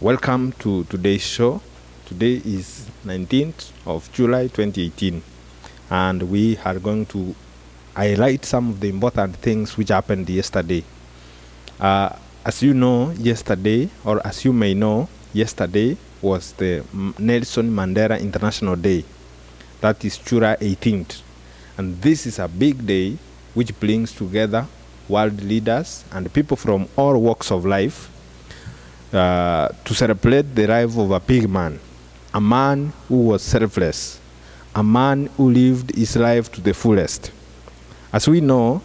Welcome to today's show. Today is 19th of July 2018, and we are going to highlight some of the important things which happened yesterday. Uh, as you know, yesterday, or as you may know, yesterday was the Nelson Mandela International Day. That is July 18th. And this is a big day which brings together world leaders and people from all walks of life uh, to celebrate the life of a big man, a man who was selfless, a man who lived his life to the fullest. As we know,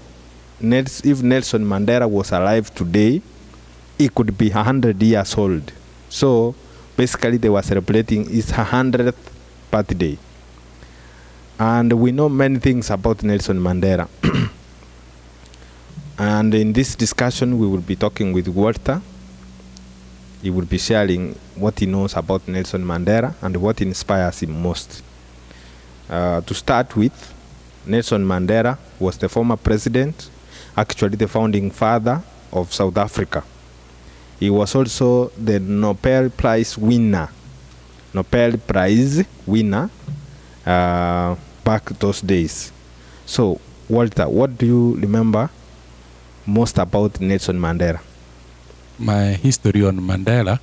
if Nelson Mandela was alive today, he could be 100 years old. So basically, they were celebrating his 100th birthday. And we know many things about Nelson Mandela. and in this discussion, we will be talking with Walter. He would be sharing what he knows about Nelson Mandela and what inspires him most. Uh, to start with, Nelson Mandela was the former president, actually the founding father of South Africa. He was also the Nobel Prize winner, Nobel Prize winner uh, back those days. So, Walter, what do you remember most about Nelson Mandela? My history on Mandela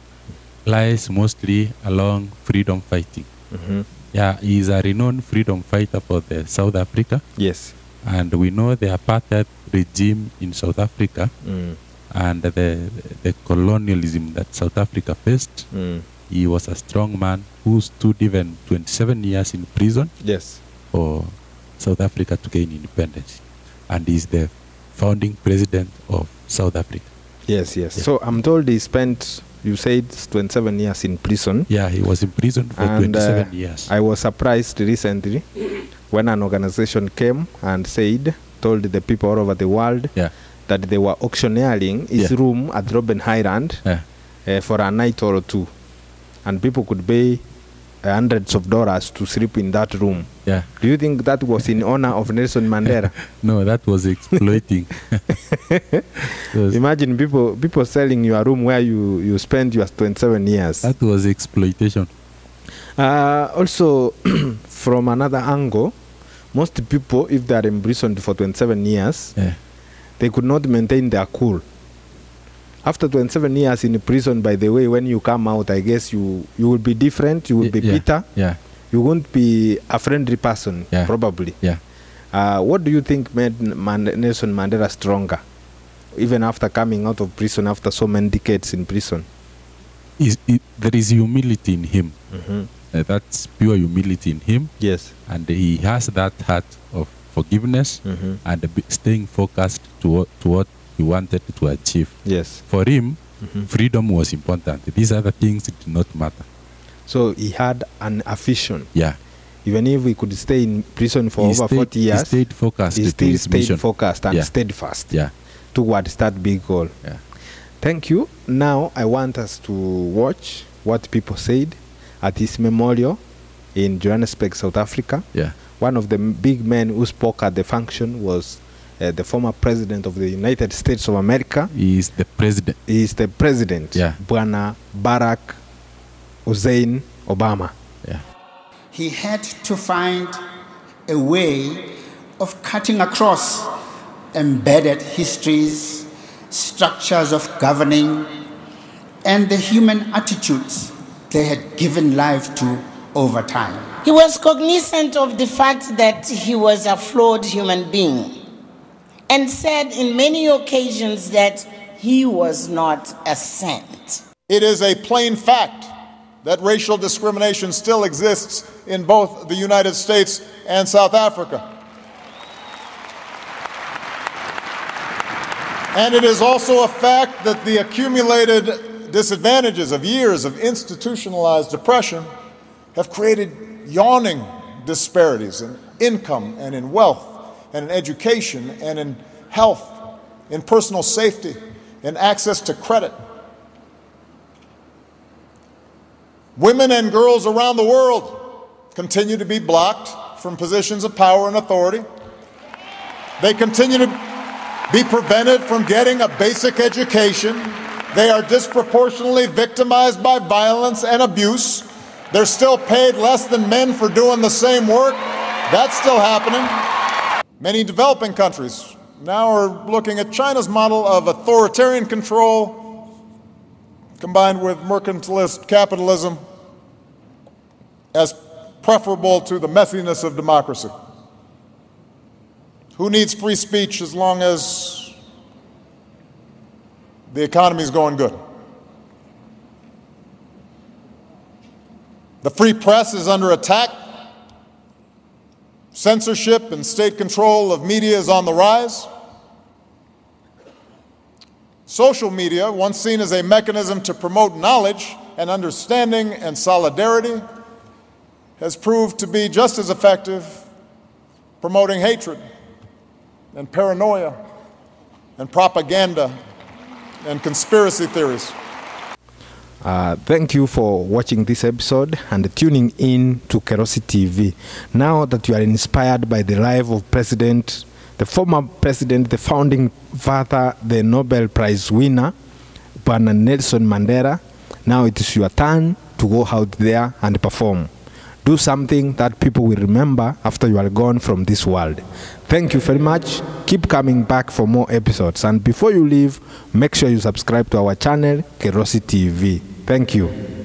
lies mostly along freedom fighting. hmm Yeah, he is a renowned freedom fighter for the South Africa, Yes. and we know the apartheid regime in South Africa Mm. and the, the colonialism that South Africa faced. Mm. He was a strong man who stood even 27 years in prison Yes. for South Africa to gain independence, and is the founding president of South Africa. Yes, yes. Yeah. So I'm told he spent, you said, 27 years in prison. Yeah, he was in prison for And, 27 uh, years. I was surprised recently when an organization came and said, told the people all over the world yeah, that they were auctioneering his Yeah. room at robin Highland yeah. uh, for a night or two. And people could pay hundreds of dollars to sleep in that room. yeah. Do you think that was in honor of Nelson Mandela? No, that was exploiting. was Imagine people people selling your room where you, you spent your 27 years. that was exploitation. Uh, also, from another angle, most people, if they are imprisoned for 27 years, Yeah, they could not maintain their cool. After 27 years in prison, by the way, when you come out, I guess you you will be different. You will be yeah, bitter. Yeah, You won't be a friendly person, Yeah. probably. yeah. Uh, what do you think made Man- Nelson Mandela stronger, even after coming out of prison after so many decades in prison? Is, it, there is humility in him. hmm Uh, that's pure humility in him, Yes. and he has that heart of forgiveness hmm and staying focused to what, to what he wanted to achieve. Yes. For him, Mhm. freedom was important. These other things did not matter. So he had an affection. Yeah, Even if he could stay in prison for he over stayed, 40 years, He stayed focused he still stayed mission. focused and Yeah. steadfast yeah, towards that big goal. yeah. Thank you. Now I want us to watch what people said at his memorial in Johannesburg, South Africa. Yeah. One of the big men who spoke at the function was uh, the former president of the United States of America. He is the president. He is the president, Yeah. Bwana Barack Hussein Obama. Yeah. he had to find a way of cutting across embedded histories, structures of governing, and the human attitudes they had given life to over time. He was cognizant of the fact that he was a flawed human being and said in many occasions that he was not a saint. It is a plain fact that racial discrimination still exists in both the United States and South Africa. And it is also a fact that the accumulated disadvantages of years of institutionalized oppression have created yawning disparities in income and in wealth and in education and in health, in personal safety, in access to credit. Women and girls around the world continue to be blocked from positions of power and authority. They continue to be prevented from getting a basic education. They are disproportionately victimized by violence and abuse. They're still paid less than men for doing the same work. That's still happening. Many developing countries now are looking at China's model of authoritarian control combined with mercantilist capitalism as preferable to the messiness of democracy. Who needs free speech as long as the economy is going good? The free press is under attack. Censorship and state control of media is on the rise. Social media, once seen as a mechanism to promote knowledge and understanding and solidarity, has proved to be just as effective promoting hatred and paranoia and propaganda and conspiracy theories. Uh, thank you for watching this episode and tuning in to Kerosi TV. Now that you are inspired by the life of President, the former president, the founding father, the Nobel Prize winner, Bwana Nelson Mandela, now it is your turn to go out there and perform. Do something that people will remember after you are gone from this world. Thank you very much. Keep coming back for more episodes. And before you leave, make sure you subscribe to our channel, Kerosi TV. Thank you.